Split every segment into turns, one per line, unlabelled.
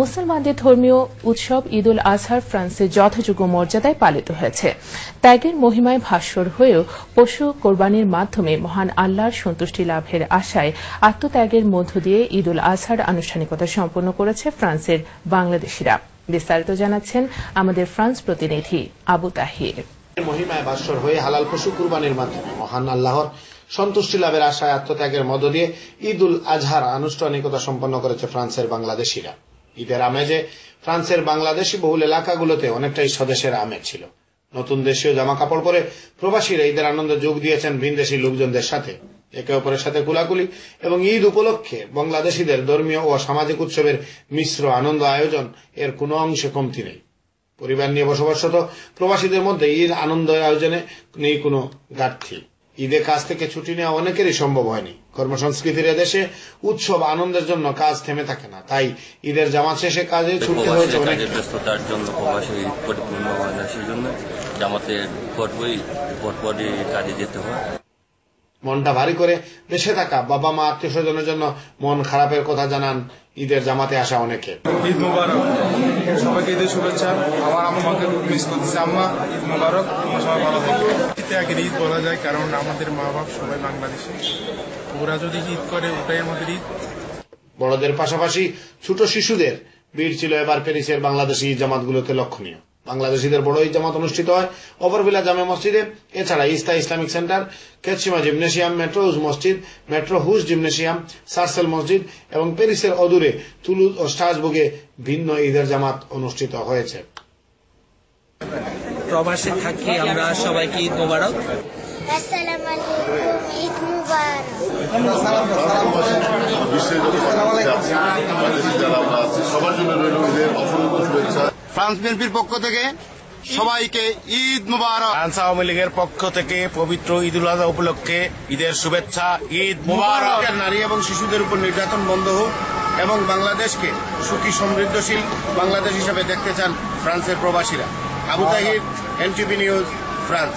মুসলমানদের ধর্মীয় উৎসব ঈদ উল আজহার ফ্রান্সে যথাযোগ্য মর্যাদায় পালিত হয়েছে। ত্যাগের মহিমায় ভাস্বর হয়েও পশু কোরবানির মাধ্যমে মহান আল্লাহর সন্তুষ্টি লাভের আশায় আত্মত্যাগের মধ্য দিয়ে ঈদ উল আজহার আনুষ্ঠানিকতা সম্পন্ন করেছে ফ্রান্সের বাংলাদেশিরা। বিস্তারিত জানাচ্ছেন আমাদের ফ্রান্স প্রতিনিধি আবু তাহির।
মহিমায় হয়ে হালাল পশু কুরবানির মাধ্যমে মহান আল্লাহর সন্তুষ্টি লাভের আশায় আত্মত্যাগের মধ্য দিয়ে ঈদ উল আজহার আনুষ্ঠানিকতা সম্পন্ন করেছে ফ্রান্সের বাংলাদেশিরা। ঈদের আমেজে ফ্রান্সের বাংলাদেশি বহুল এলাকাগুলোতে অনেকটাই স্বদেশের আমেজ ছিল। নতুন দেশীয় জামা কাপড় পরে প্রবাসীরা ঈদের আনন্দে যোগ দিয়েছেন ভিনদেশি লোকজনদের সাথে। একে অপরের সাথে কুলাকুলি এবং ঈদ উপলক্ষে বাংলাদেশিদের ধর্মীয় ও সামাজিক উৎসবের মিশ্র আনন্দ আয়োজন এর কোনো অংশে কমতি নেই। পরিবার নিয়ে বসবাসরত প্রবাসীদের মধ্যে ঈদ আনন্দ আয়োজনে নেই কোনো ঘাটতি। ঈদে কাজ থেকে ছুটি নেওয়া অনেকেরই সম্ভব হয়নি। কর্মসংস্কৃতির এদেশে উৎসব আনন্দের জন্য কাজ থেমে থাকে না। তাই ঈদের জামাত শেষে কাজে ছুটি হয়েছে অনেক।
ব্যস্ততার জন্য প্রবাসী পরিপূর্ণ হয় না সেই জন্য জামাতের পরপরই পরপরই কাজে যেতে হয়।
মনটা ভারী করে দেশে থাকা বাবা মা আত্মীয় স্বজনের জন্য মন খারাপের কথা জানান ঈদের জামাতে আসা অনেকে।
ঈদ মুবারক। সবাইকে ঈদের শুভেচ্ছা। আমার আম্মাকে খুব মিস করতেছে। আম্মা ঈদ মুবারক। তোমরা সবাই ভালো থাকবে ত্যাগের ঈদ বলা যায় কারণ আমাদের মা বাপ সবাই বাংলাদেশি। ওরা যদি ঈদ করে ওটাই আমাদের ঈদ।
বড়দের পাশাপাশি ছোট শিশুদের ভিড় ছিল এবার প্যারিসের বাংলাদেশি জামাতগুলোতে লক্ষণীয়। বাংলাদেশিদের বড় ঈদ জামাত অনুষ্ঠিত হয়। ওভারভিলা জামে মসজিদে এছাড়া ইস্তা ইসলামিক সেন্টার কেতসীমা জিমনেশিয়াম মেট্রো হুজ মসজিদ মেট্রো হুজ জিমনেশিয়াম সার্সেল মসজিদ এবং প্যারিসের অদূরে তুলুজ ও স্ট্রাসবুর্গে ভিন্ন ঈদের জামাত অনুষ্ঠিত হয়েছে।
প্রবাসে থাকি আমরা সবাইকে ঈদ মোবারক।
আসসালামু আলাইকুম ঈদ মুবারক।
বিশ্বের যত বাংলাদেশি যারা আমরা আছি সবার জন্য রইল ঈদের অসংখ্য শুভেচ্ছা।
ফ্রান্স বিএনপির পক্ষ থেকে সবাইকে ঈদ মুবারক।
ফ্রান্স আওয়ামী লীগের পক্ষ থেকে পবিত্র ঈদ উল আজহা উপলক্ষে ঈদের শুভেচ্ছা ঈদ মুবারক।
নারী এবং শিশুদের উপর নির্যাতন বন্ধ হোক এবং বাংলাদেশকে সুখী সমৃদ্ধশীল বাংলাদেশ হিসেবে দেখতে চান ফ্রান্সের প্রবাসীরা। Abu Tahir NTV news France.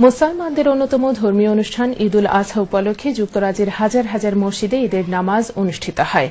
মুসলমানদের অন্যতম ধর্মীয় অনুষ্ঠান ঈদ উল আজহা উপলক্ষে যুক্তরাজ্যের হাজার হাজার মসজিদে ঈদের নামাজ অনুষ্ঠিত হয়।